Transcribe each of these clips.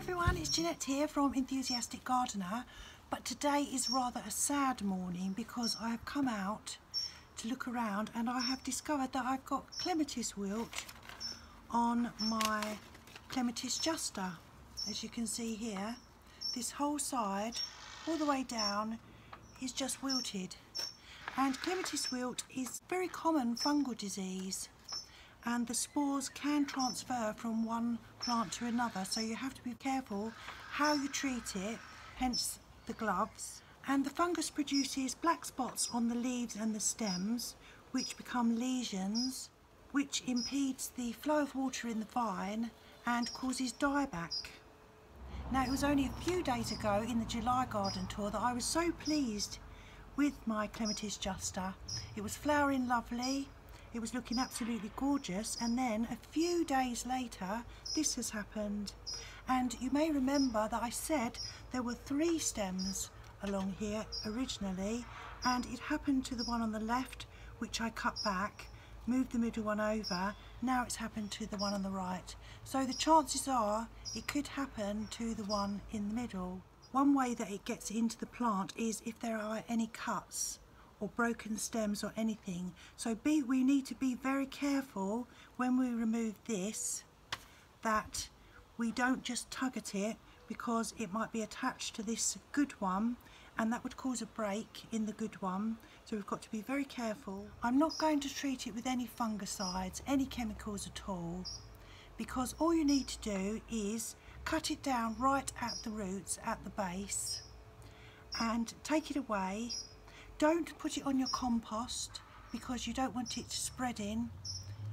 everyone, it's Jeanette here from Enthusiastic Gardener but today is rather a sad morning because I have come out to look around and I have discovered that I've got clematis wilt on my clematis justa as you can see here. This whole side all the way down is just wilted. And clematis wilt is very common fungal disease and the spores can transfer from one plant to another so you have to be careful how you treat it hence the gloves and the fungus produces black spots on the leaves and the stems which become lesions which impedes the flow of water in the vine and causes dieback. Now it was only a few days ago in the July garden tour that I was so pleased with my Clematis Justa. It was flowering lovely, it was looking absolutely gorgeous and then a few days later this has happened. And you may remember that I said there were three stems along here originally and it happened to the one on the left which I cut back moved the middle one over. Now it's happened to the one on the right. So the chances are it could happen to the one in the middle. One way that it gets into the plant is if there are any cuts or broken stems or anything. So be, we need to be very careful when we remove this that we don't just tug at it because it might be attached to this good one and that would cause a break in the good one so we've got to be very careful. I'm not going to treat it with any fungicides, any chemicals at all because all you need to do is cut it down right at the roots at the base and take it away don't put it on your compost because you don't want it spreading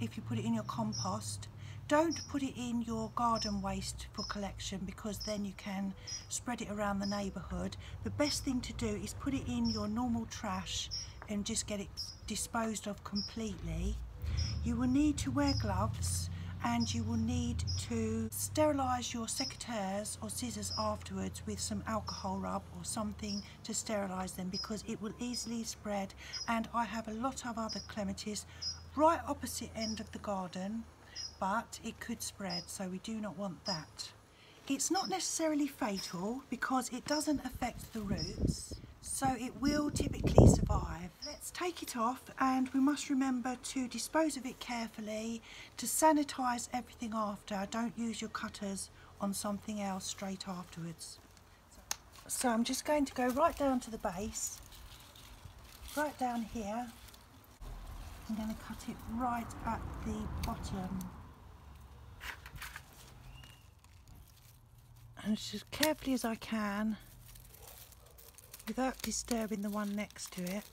if you put it in your compost. Don't put it in your garden waste for collection because then you can spread it around the neighbourhood. The best thing to do is put it in your normal trash and just get it disposed of completely. You will need to wear gloves and you will need to sterilise your secateurs or scissors afterwards with some alcohol rub or something to sterilise them because it will easily spread and I have a lot of other clematis right opposite end of the garden but it could spread so we do not want that. It's not necessarily fatal because it doesn't affect the roots so it will typically survive. Let's take it off and we must remember to dispose of it carefully, to sanitize everything after. Don't use your cutters on something else straight afterwards. So I'm just going to go right down to the base, right down here. I'm going to cut it right at the bottom. And as carefully as I can without disturbing the one next to it.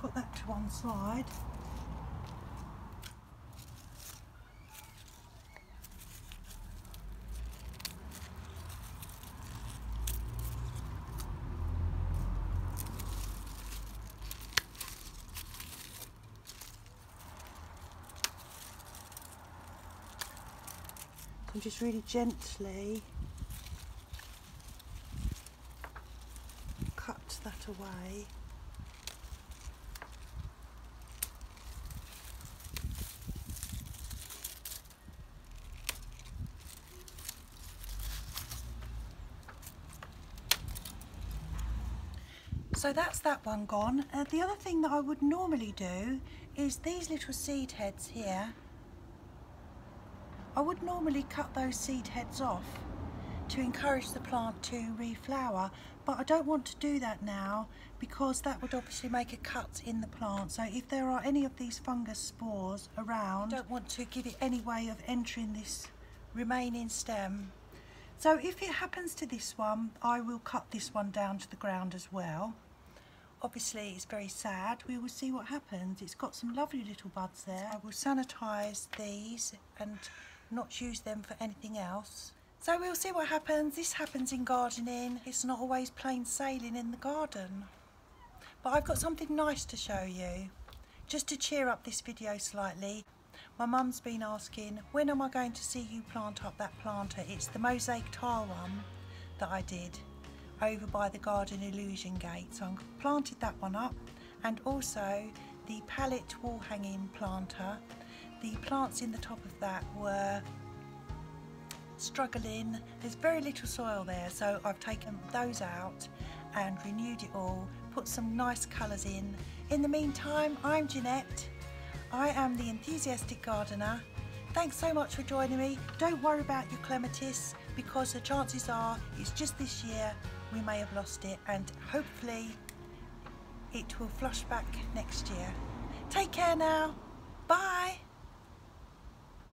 Put that to one side. And just really gently cut that away. So that's that one gone. Uh, the other thing that I would normally do is these little seed heads here I would normally cut those seed heads off to encourage the plant to reflower but I don't want to do that now because that would obviously make a cut in the plant. So if there are any of these fungus spores around I don't want to give it any way of entering this remaining stem. So if it happens to this one I will cut this one down to the ground as well. Obviously it's very sad. We will see what happens. It's got some lovely little buds there. I will sanitize these and not use them for anything else. So we'll see what happens. This happens in gardening. It's not always plain sailing in the garden. But I've got something nice to show you. Just to cheer up this video slightly. My mum's been asking, when am I going to see you plant up that planter? It's the mosaic tile one that I did over by the garden illusion gate. So I've planted that one up and also the pallet wall hanging planter the plants in the top of that were struggling. There's very little soil there, so I've taken those out and renewed it all, put some nice colours in. In the meantime, I'm Jeanette. I am the enthusiastic gardener. Thanks so much for joining me. Don't worry about your clematis because the chances are it's just this year we may have lost it and hopefully it will flush back next year. Take care now. Bye.